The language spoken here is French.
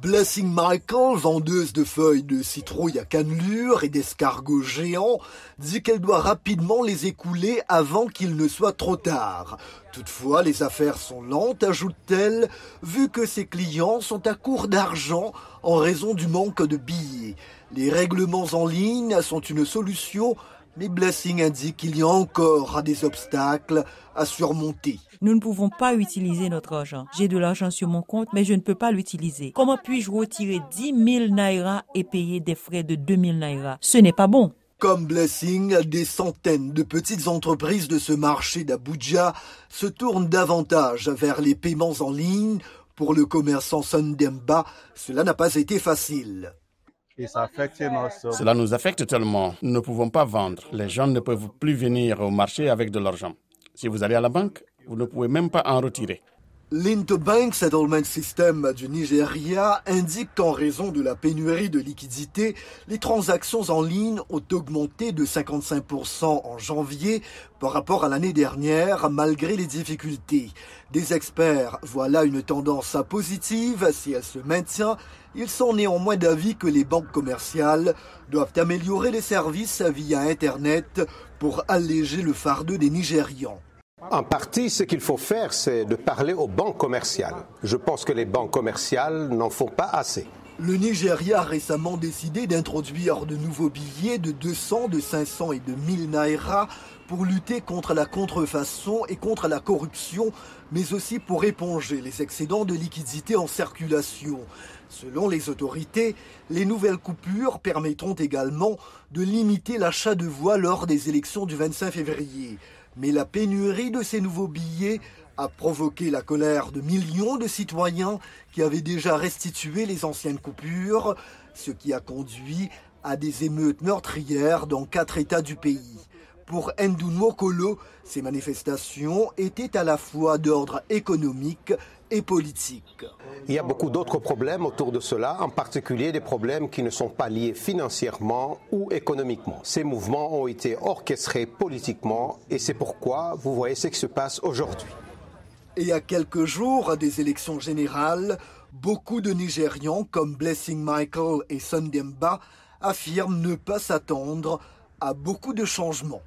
Blessing Michael, vendeuse de feuilles de citrouille à cannelure et d'escargots géants, dit qu'elle doit rapidement les écouler avant qu'il ne soit trop tard. Toutefois, les affaires sont lentes, ajoute-t-elle, vu que ses clients sont à court d'argent en raison du manque de billets. Les règlements en ligne sont une solution, mais Blessing indique qu'il y a encore des obstacles à surmonter. Nous ne pouvons pas utiliser notre argent. J'ai de l'argent sur mon compte, mais je ne peux pas l'utiliser. Comment puis-je retirer 10 000 naira et payer des frais de 2 000 naira? Ce n'est pas bon. Comme Blessing, des centaines de petites entreprises de ce marché d'Abuja se tournent davantage vers les paiements en ligne. Pour le commerçant Sundemba, cela n'a pas été facile. Cela nous affecte tellement. Nous ne pouvons pas vendre. Les gens ne peuvent plus venir au marché avec de l'argent. Si vous allez à la banque, vous ne pouvez même pas en retirer. L'Interbank Settlement System du Nigeria indique qu'en raison de la pénurie de liquidités, les transactions en ligne ont augmenté de 55% en janvier par rapport à l'année dernière, malgré les difficultés. Des experts voient là une tendance positive si elle se maintient. Ils sont néanmoins d'avis que les banques commerciales doivent améliorer les services via Internet pour alléger le fardeau des Nigérians. En partie, ce qu'il faut faire, c'est de parler aux banques commerciales. Je pense que les banques commerciales n'en font pas assez. Le Nigeria a récemment décidé d'introduire de nouveaux billets de 200, de 500 et de 1000 naira pour lutter contre la contrefaçon et contre la corruption, mais aussi pour éponger les excédents de liquidités en circulation. Selon les autorités, les nouvelles coupures permettront également de limiter l'achat de voix lors des élections du 25 février. Mais la pénurie de ces nouveaux billets a provoqué la colère de millions de citoyens qui avaient déjà restitué les anciennes coupures, ce qui a conduit à des émeutes meurtrières dans quatre États du pays. Pour Ndou Mokolo, ces manifestations étaient à la fois d'ordre économique et politique. Il y a beaucoup d'autres problèmes autour de cela, en particulier des problèmes qui ne sont pas liés financièrement ou économiquement. Ces mouvements ont été orchestrés politiquement et c'est pourquoi vous voyez ce qui se passe aujourd'hui. Et à quelques jours des élections générales, beaucoup de Nigérians comme Blessing Michael et Sundemba affirment ne pas s'attendre à beaucoup de changements.